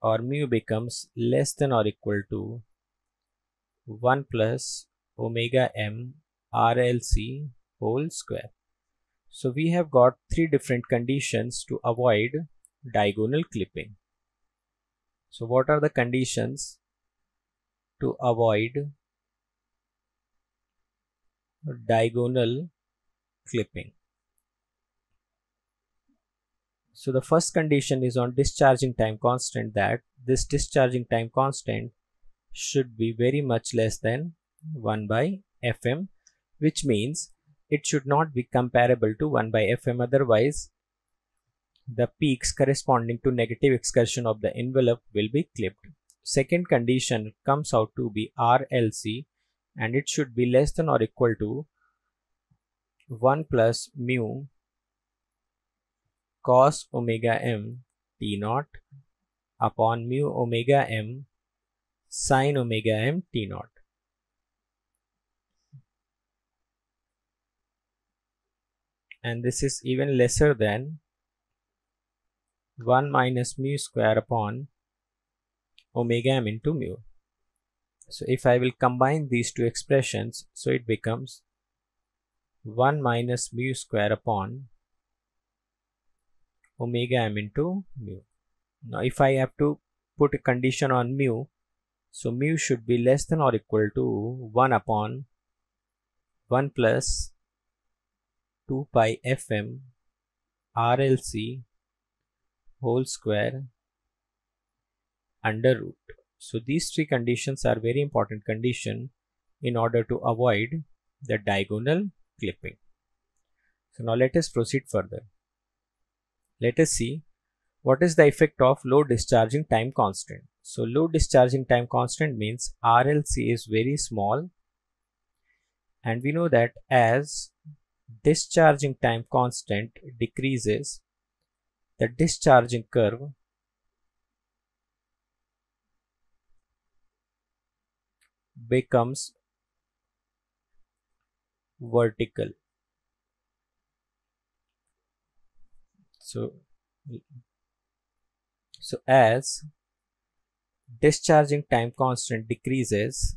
or mu becomes less than or equal to 1 plus omega m RLC whole square. So we have got three different conditions to avoid diagonal clipping. So what are the conditions to avoid diagonal clipping? So the first condition is on discharging time constant that this discharging time constant should be very much less than 1 by fm which means it should not be comparable to 1 by fm otherwise the peaks corresponding to negative excursion of the envelope will be clipped. Second condition comes out to be RLC and it should be less than or equal to 1 plus mu cos omega m t naught upon mu omega m sine omega m t naught. And this is even lesser than 1 minus mu square upon omega m into mu. So if I will combine these two expressions, so it becomes 1 minus mu square upon omega m into mu. Now if I have to put a condition on mu, so mu should be less than or equal to 1 upon 1 plus 2 pi fm RLC whole square under root. So these three conditions are very important condition in order to avoid the diagonal clipping. So now let us proceed further. Let us see what is the effect of low discharging time constant. So low discharging time constant means RLC is very small and we know that as discharging time constant decreases the discharging curve becomes vertical so so as discharging time constant decreases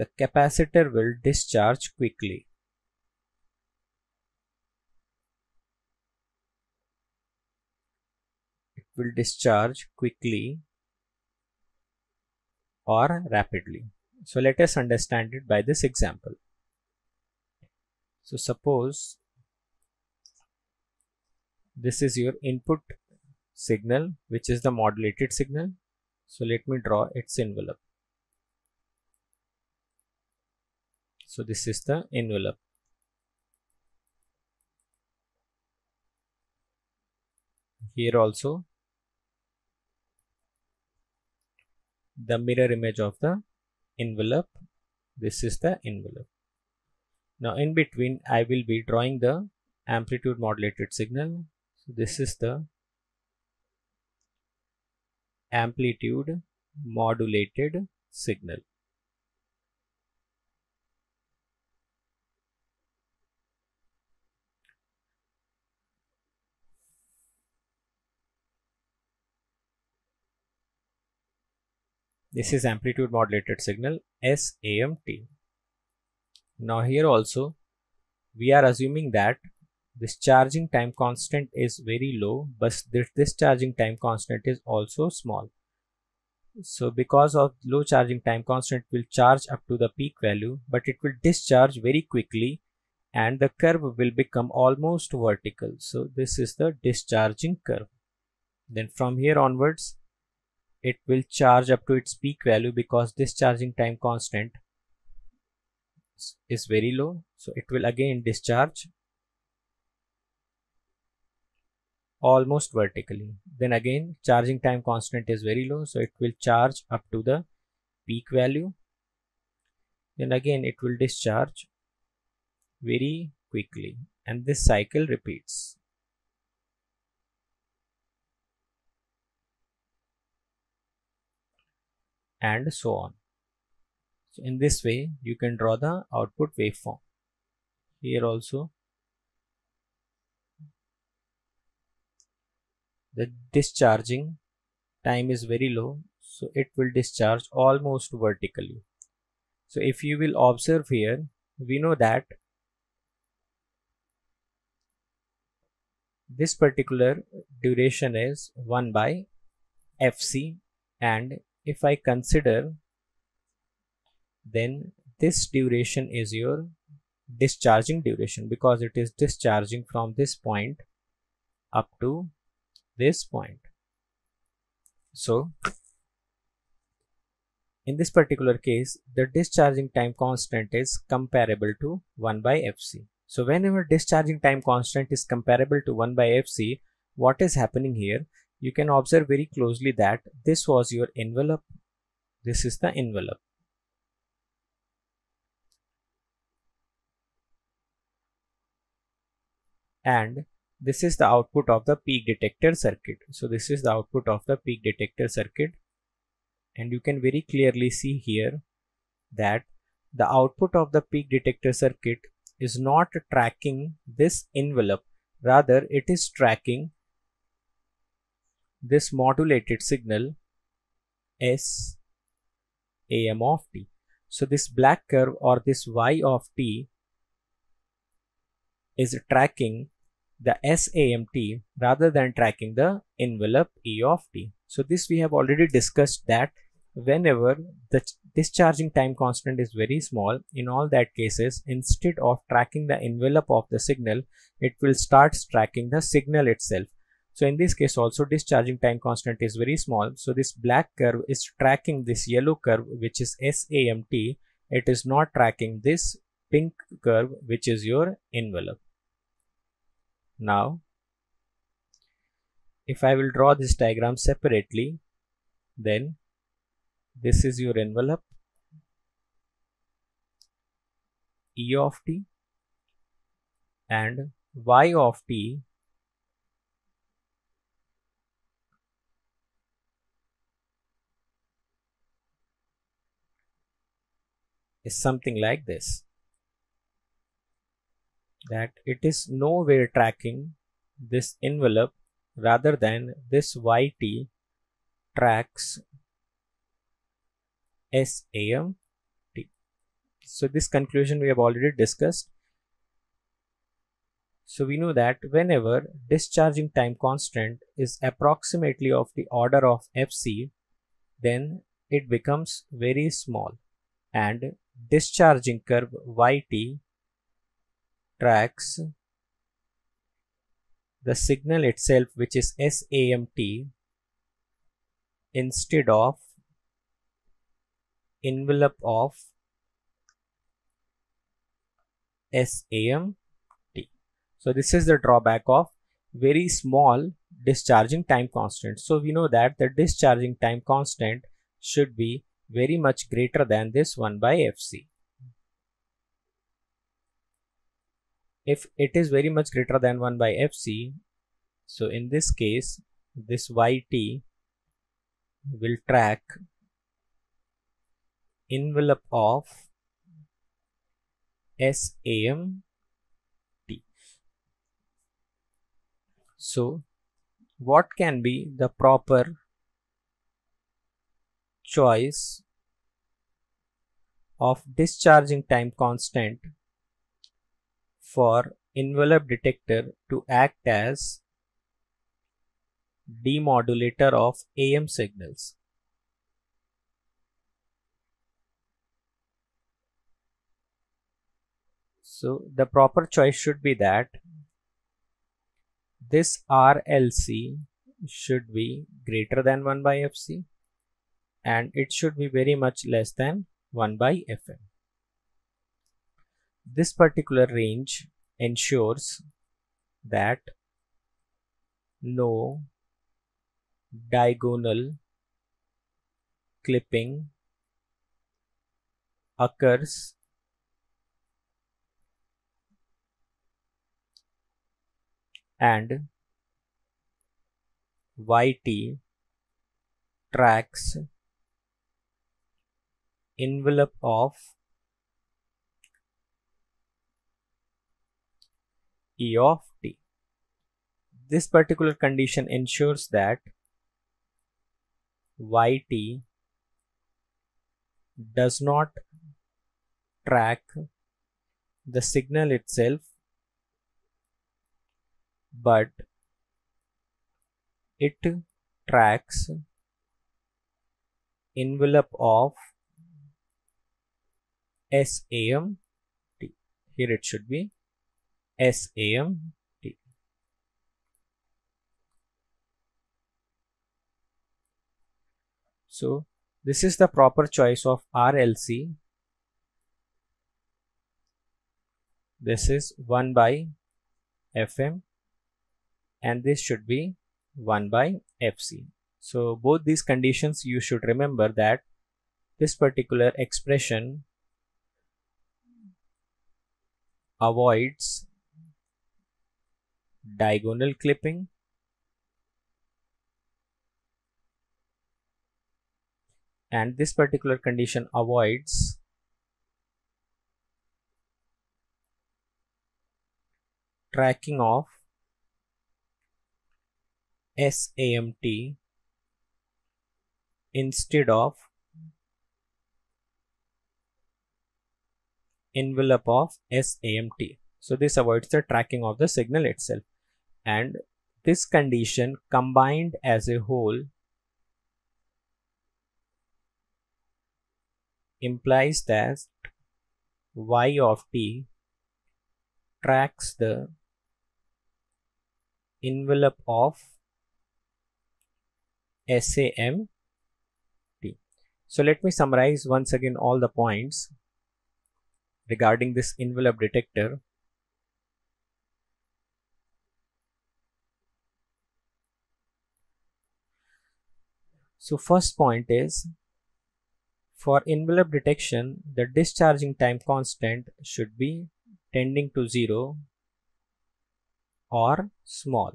the capacitor will discharge quickly it will discharge quickly or rapidly. So let us understand it by this example. So suppose this is your input signal which is the modulated signal. So let me draw its envelope. So this is the envelope. Here also the mirror image of the envelope this is the envelope now in between I will be drawing the amplitude modulated signal so this is the amplitude modulated signal This is amplitude modulated signal SAMT. Now here also we are assuming that this charging time constant is very low but this, discharging time constant is also small. So because of low charging time constant will charge up to the peak value but it will discharge very quickly and the curve will become almost vertical. So this is the discharging curve. Then from here onwards it will charge up to its peak value because this charging time constant is very low so it will again discharge almost vertically then again charging time constant is very low so it will charge up to the peak value then again it will discharge very quickly and this cycle repeats and so on. So in this way you can draw the output waveform. Here also the discharging time is very low so it will discharge almost vertically. So if you will observe here we know that this particular duration is 1 by fc and if I consider then this duration is your discharging duration because it is discharging from this point up to this point. So in this particular case the discharging time constant is comparable to 1 by fc. So whenever discharging time constant is comparable to 1 by fc what is happening here you can observe very closely that this was your envelope this is the envelope and this is the output of the peak detector circuit. So this is the output of the peak detector circuit. And you can very clearly see here that the output of the peak detector circuit is not tracking this envelope. Rather it is tracking this modulated signal S am of t. So this black curve or this y of t is tracking the SAMT rather than tracking the envelope E of t. So this we have already discussed that whenever the discharging time constant is very small in all that cases instead of tracking the envelope of the signal it will start tracking the signal itself. So in this case also discharging time constant is very small. So this black curve is tracking this yellow curve which is SAMT it is not tracking this pink curve which is your envelope now if I will draw this diagram separately then this is your envelope E of t and y of t is something like this that it is nowhere tracking this envelope rather than this yt tracks SAM T. So this conclusion we have already discussed. So we know that whenever discharging time constant is approximately of the order of Fc, then it becomes very small and discharging curve Yt tracks the signal itself which is SAMT instead of envelope of SAMT. So this is the drawback of very small discharging time constant. So we know that the discharging time constant should be very much greater than this 1 by Fc. If it is very much greater than 1 by Fc, so in this case, this Yt will track envelope of SAMT. So, what can be the proper choice of discharging time constant for envelope detector to act as demodulator of AM signals? So the proper choice should be that this RLC should be greater than 1 by FC and it should be very much less than 1 by FM. This particular range ensures that no diagonal clipping occurs and YT tracks envelope of E of t. This particular condition ensures that YT does not track the signal itself but it tracks envelope of SAMT. Here it should be SAMT. So this is the proper choice of RLC. This is 1 by FM and this should be 1 by Fc. So both these conditions you should remember that this particular expression avoids diagonal clipping and this particular condition avoids tracking of SAMT instead of envelope of SAMT. So this avoids the tracking of the signal itself. And this condition combined as a whole implies that y of t tracks the envelope of SAMT. So let me summarize once again all the points regarding this envelope detector. So first point is for envelope detection, the discharging time constant should be tending to 0 or small.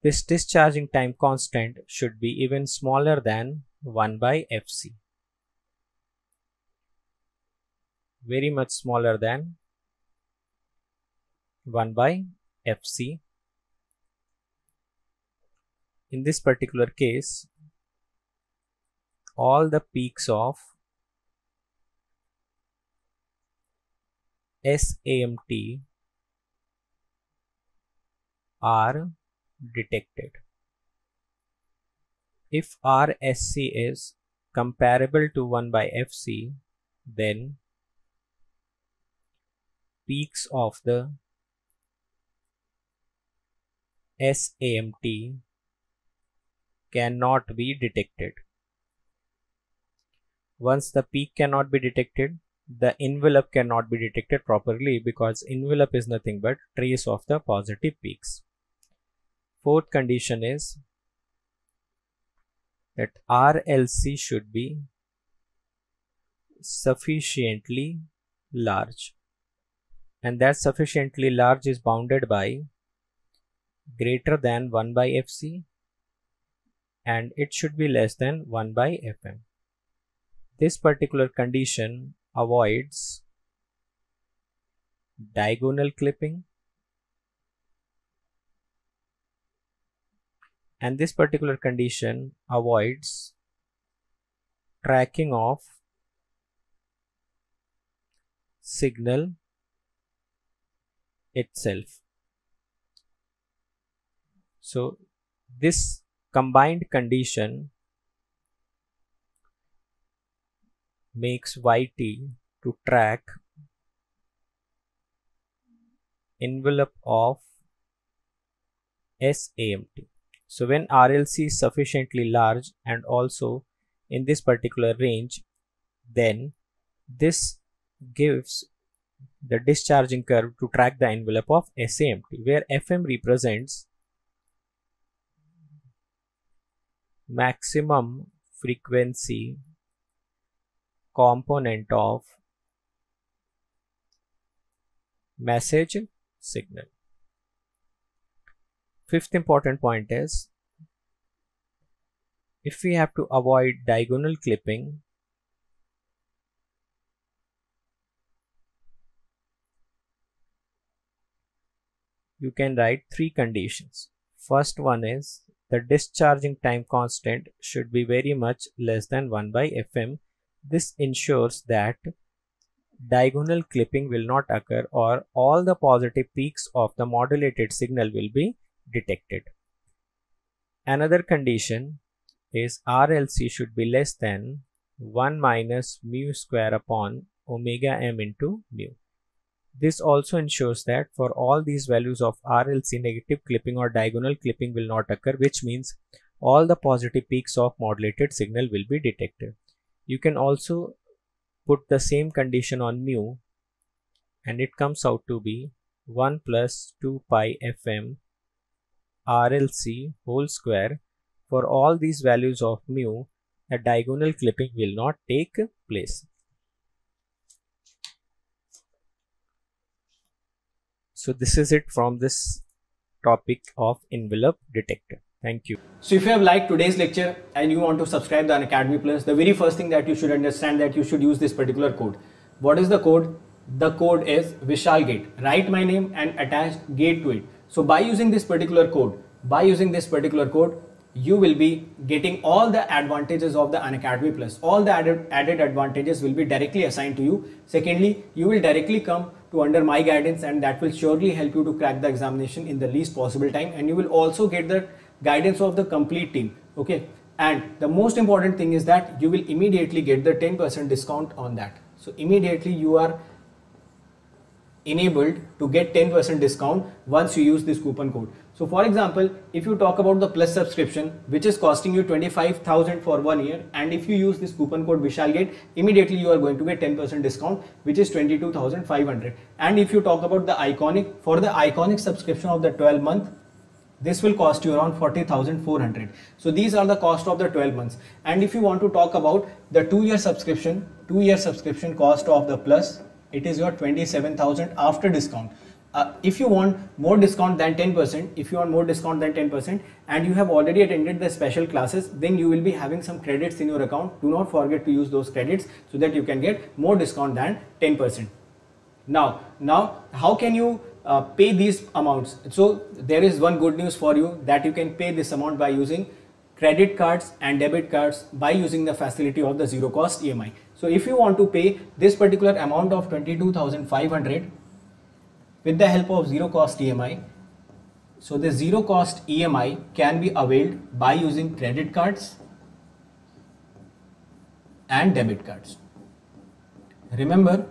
This discharging time constant should be even smaller than 1 by Fc. Very much smaller than 1 by Fc. In this particular case, all the peaks of SAMT are detected. If RSC is comparable to 1 by FC, then peaks of the SAMT cannot be detected. Once the peak cannot be detected, the envelope cannot be detected properly because envelope is nothing but trace of the positive peaks. Fourth condition is that RLC should be sufficiently large and that sufficiently large is bounded by greater than 1 by FC and it should be less than 1 by FM. This particular condition avoids diagonal clipping and this particular condition avoids tracking of signal itself. So this combined condition makes YT to track envelope of SAMT. So when RLC is sufficiently large and also in this particular range, then this gives the discharging curve to track the envelope of SAMT, where FM represents maximum frequency component of message signal. Fifth important point is if we have to avoid diagonal clipping you can write three conditions. First one is the discharging time constant should be very much less than 1 by fm this ensures that diagonal clipping will not occur or all the positive peaks of the modulated signal will be detected. Another condition is RLC should be less than 1 minus mu square upon omega m into mu. This also ensures that for all these values of RLC negative clipping or diagonal clipping will not occur which means all the positive peaks of modulated signal will be detected. You can also put the same condition on mu and it comes out to be 1 plus 2 pi fm RLC whole square. For all these values of mu, a diagonal clipping will not take place. So this is it from this topic of envelope detector. Thank you. So if you have liked today's lecture and you want to subscribe the Unacademy Plus, the very first thing that you should understand that you should use this particular code. What is the code? The code is Vishal Gate. Write my name and attach gate to it. So by using this particular code, by using this particular code, you will be getting all the advantages of the Unacademy Plus. All the added, added advantages will be directly assigned to you. Secondly, you will directly come to under my guidance and that will surely help you to crack the examination in the least possible time and you will also get the guidance of the complete team. Okay. And the most important thing is that you will immediately get the 10% discount on that. So immediately you are enabled to get 10% discount once you use this coupon code. So for example, if you talk about the plus subscription, which is costing you 25,000 for one year, and if you use this coupon code Vishalgate, immediately you are going to get 10% discount, which is 22,500. And if you talk about the iconic, for the iconic subscription of the 12 month, this will cost you around 40,400. So these are the cost of the 12 months. And if you want to talk about the two year subscription, two year subscription cost of the plus, it is your 27,000 after discount uh, if you want more discount than 10%, if you want more discount than 10% and you have already attended the special classes, then you will be having some credits in your account. Do not forget to use those credits so that you can get more discount than 10%. Now, now how can you uh, pay these amounts? So there is one good news for you that you can pay this amount by using credit cards and debit cards by using the facility of the zero cost EMI. So if you want to pay this particular amount of 22,500 with the help of zero cost EMI. So the zero cost EMI can be availed by using credit cards and debit cards. Remember,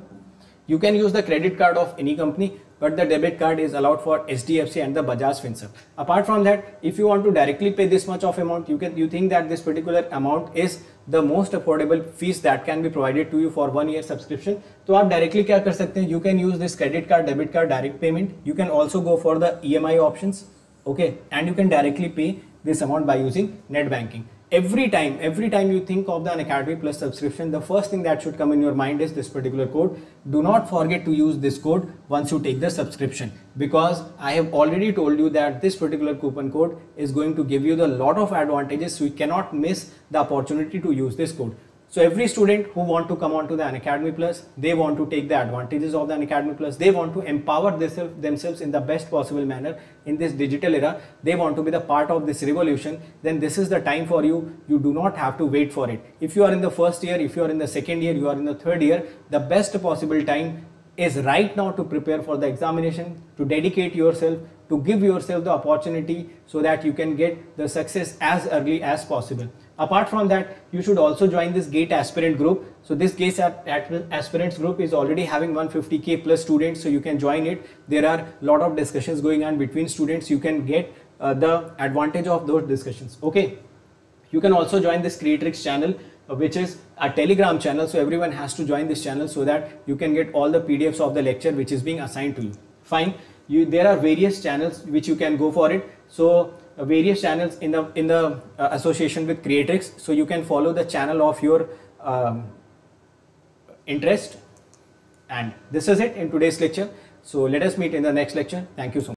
you can use the credit card of any company but the debit card is allowed for HDFC and the Bajaj Finserv. Apart from that, if you want to directly pay this much of amount, you can you think that this particular amount is the most affordable fees that can be provided to you for one year subscription. तो आप directly क्या कर सकते हैं? You can use this credit card, debit card, direct payment. You can also go for the EMI options, okay, and you can directly pay this amount by using net banking every time every time you think of the Unacademy plus subscription the first thing that should come in your mind is this particular code. Do not forget to use this code once you take the subscription because i have already told you that this particular coupon code is going to give you the lot of advantages. So you cannot miss the opportunity to use this code so every student who want to come on to the Unacademy Plus, they want to take the advantages of the Unacademy Plus. They want to empower themselves in the best possible manner in this digital era. They want to be the part of this revolution. Then this is the time for you. You do not have to wait for it. If you are in the first year, if you are in the second year, you are in the third year, the best possible time is right now to prepare for the examination, to dedicate yourself, to give yourself the opportunity so that you can get the success as early as possible. Apart from that, you should also join this GATE aspirant group. So this GATE aspirants group is already having 150k plus students, so you can join it. There are a lot of discussions going on between students. You can get uh, the advantage of those discussions. Okay. You can also join this Kreatryx channel, uh, which is a Telegram channel. So everyone has to join this channel so that you can get all the PDFs of the lecture which is being assigned to you. Fine. You, there are various channels which you can go for it. So various channels in the in the uh, association with Kreatryx. So you can follow the channel of your um, interest. And this is it in today's lecture. So let us meet in the next lecture. Thank you so much.